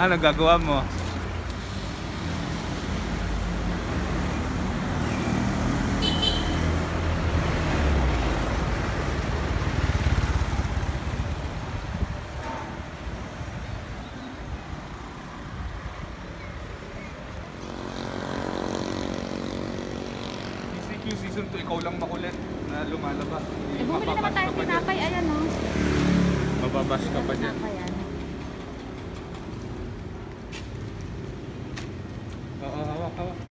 Ano gagawa mo? Season 2, ikaw lang makulit na lumalabas. Eh, bumili naman tayo tinapay. Ayan, oh. Mababash ka pa dyan. Tinapay, ayan. abajo, abajo.